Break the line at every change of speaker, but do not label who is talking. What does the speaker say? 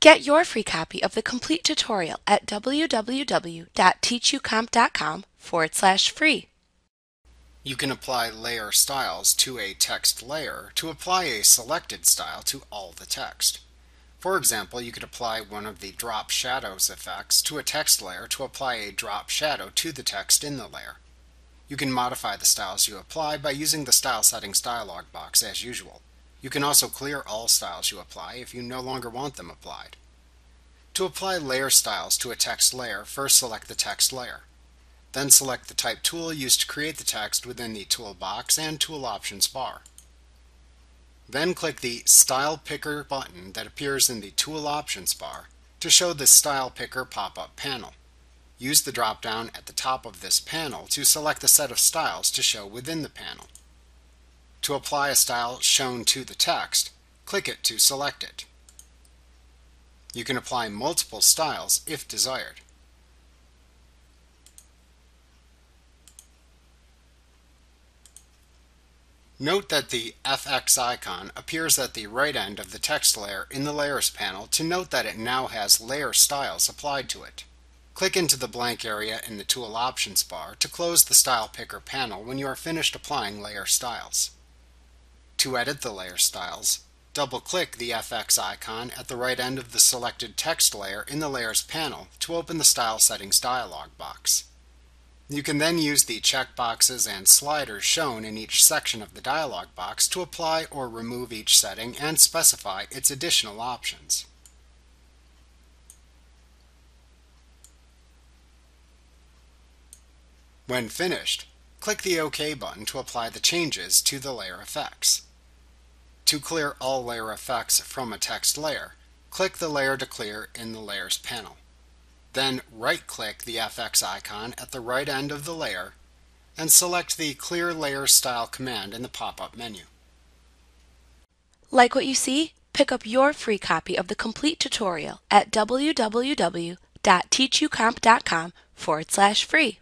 Get your free copy of the complete tutorial at www.teachucomp.com forward slash free.
You can apply layer styles to a text layer to apply a selected style to all the text. For example, you could apply one of the drop shadows effects to a text layer to apply a drop shadow to the text in the layer. You can modify the styles you apply by using the Style Settings dialog box as usual. You can also clear all styles you apply if you no longer want them applied. To apply layer styles to a text layer, first select the text layer. Then select the type tool used to create the text within the toolbox and tool options bar. Then click the Style Picker button that appears in the Tool Options bar to show the Style Picker pop-up panel. Use the drop-down at the top of this panel to select the set of styles to show within the panel. To apply a style shown to the text, click it to select it. You can apply multiple styles if desired. Note that the FX icon appears at the right end of the text layer in the Layers panel to note that it now has layer styles applied to it. Click into the blank area in the Tool Options bar to close the Style Picker panel when you are finished applying layer styles. To edit the layer styles, double-click the FX icon at the right end of the selected text layer in the Layers panel to open the Style Settings dialog box. You can then use the checkboxes and sliders shown in each section of the dialog box to apply or remove each setting and specify its additional options. When finished, click the OK button to apply the changes to the layer effects. To clear all layer effects from a text layer, click the layer to clear in the Layers panel. Then right-click the FX icon at the right end of the layer and select the Clear Layer Style command in the pop-up menu.
Like what you see? Pick up your free copy of the complete tutorial at www.teachucomp.com forward slash free.